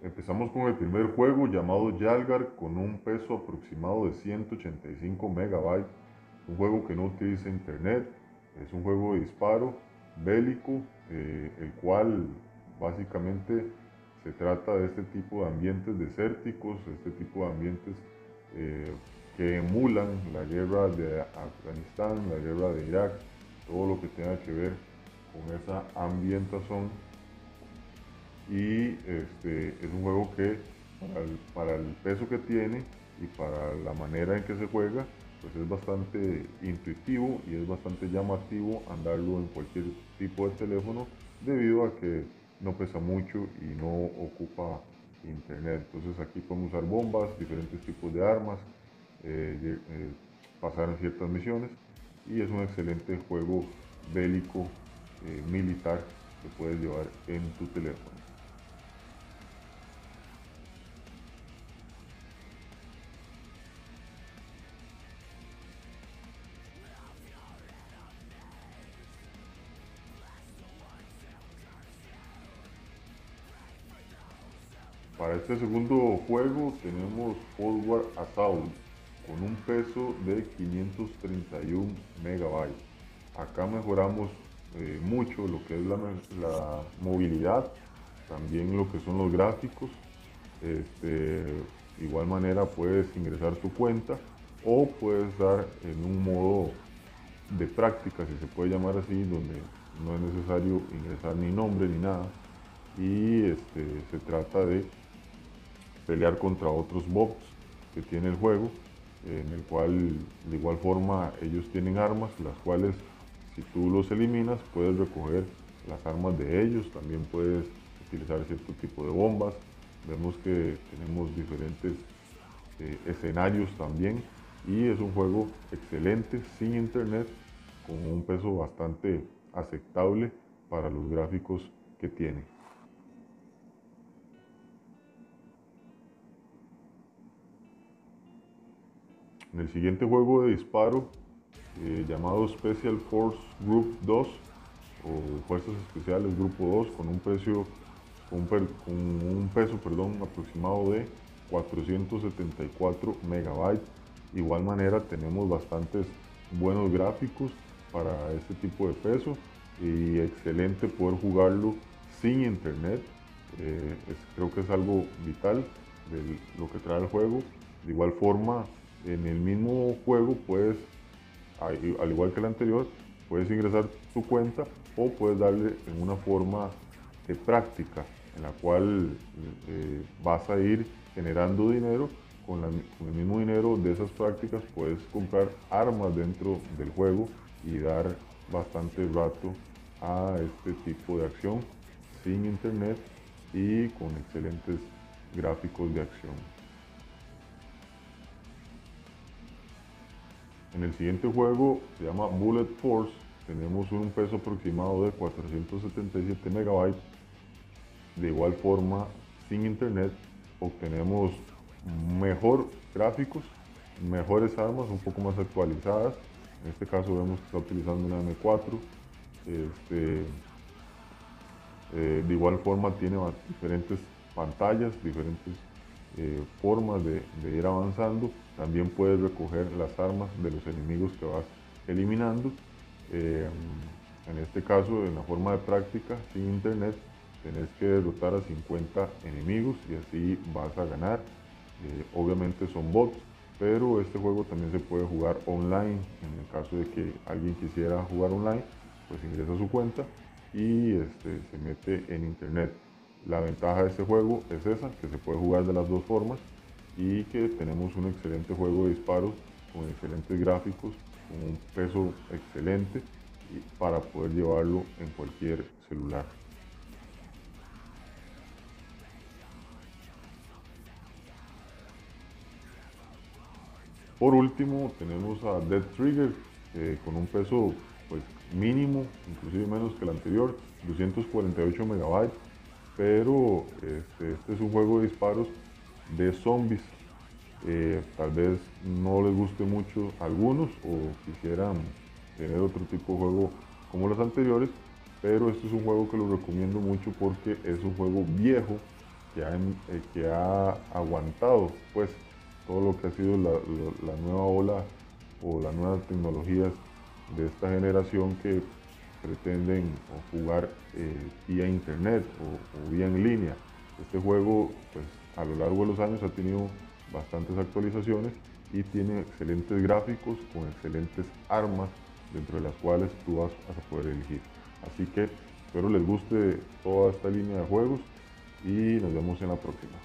Empezamos con el primer juego llamado Yalgar con un peso aproximado de 185 megabytes. Un juego que no utiliza internet, es un juego de disparo bélico, eh, el cual básicamente se trata de este tipo de ambientes desérticos, este tipo de ambientes eh, que emulan la guerra de Afganistán, la guerra de Irak, todo lo que tenga que ver con esa ambientación y este, es un juego que para el, peso que tiene y para la manera en que se juega, pues es bastante intuitivo y es bastante llamativo andarlo en cualquier tipo de teléfono debido a que no pesa mucho y no ocupa internet. Entonces aquí podemos usar bombas, diferentes tipos de armas, eh, eh, pasar en ciertas misiones y es un excelente juego bélico eh, militar que puedes llevar en tu teléfono. Para este segundo juego tenemos Cold Assault con un peso de 531 megabytes. Acá mejoramos eh, mucho lo que es la, movilidad, también lo que son los gráficos. Este, igual manera puedes ingresar tu cuenta o puedes dar en un modo de práctica, si se puede llamar así, donde no es necesario ingresar ni nombre ni nada. Y este, se trata de pelear contra otros bots que tiene el juego, en el cual de igual forma ellos tienen armas, las cuales si tú los eliminas puedes recoger las armas de ellos, también puedes utilizar cierto tipo de bombas. Vemos que tenemos diferentes eh, escenarios también y es un juego excelente sin internet con un peso bastante aceptable para los gráficos que tiene. En el siguiente juego de disparo, eh, llamado Special Force Group 2 o Fuerzas Especiales Grupo 2, con un, precio, un, peso perdón, aproximado de 474 megabytes. Igual manera tenemos bastantes buenos gráficos para este tipo de peso y excelente poder jugarlo sin internet. Eh, creo que es algo vital de lo que trae el juego. De igual forma, en el mismo juego puedes, al igual que el anterior, puedes ingresar tu cuenta o puedes darle en una forma de práctica en la cual eh, vas a ir generando dinero. Con, el mismo dinero de esas prácticas puedes comprar armas dentro del juego y dar bastante rato a este tipo de acción sin internet y con excelentes gráficos de acción. En el siguiente juego se llama Bullet Force. Tenemos un peso aproximado de 477 megabytes. De igual forma, sin internet, obtenemos mejor gráficos, mejores armas, un poco más actualizadas. En este caso vemos que está utilizando una M4. Este, eh, de igual forma tiene diferentes pantallas, diferentes eh, formas de, ir avanzando. También puedes recoger las armas de los enemigos que vas eliminando. Eh, en este caso, en la forma de práctica, sin internet, tenés que derrotar a 50 enemigos y así vas a ganar. Eh, obviamente son bots, pero este juego también se puede jugar online. En el caso de que alguien quisiera jugar online, pues ingresa a su cuenta y este, se mete en internet. La ventaja de este juego es esa, que se puede jugar de las dos formas y que tenemos un excelente juego de disparos con excelentes gráficos, con un peso excelente para poder llevarlo en cualquier celular. Por último tenemos a Dead Trigger con un peso pues, mínimo, inclusive menos que el anterior, 248 megabytes pero este, este, es un juego de disparos de zombies. Eh, tal vez no les guste mucho a algunos o quisieran tener otro tipo de juego como los anteriores, pero este es un juego que lo recomiendo mucho porque es un juego viejo que ha, eh, que ha aguantado pues todo lo que ha sido la, nueva ola o las nuevas tecnologías de esta generación que pretenden jugar eh, vía internet o, vía en línea. Este juego pues a lo largo de los años ha tenido bastantes actualizaciones y tiene excelentes gráficos con excelentes armas dentro de las cuales tú vas a poder elegir. Así que espero les guste toda esta línea de juegos y nos vemos en la próxima.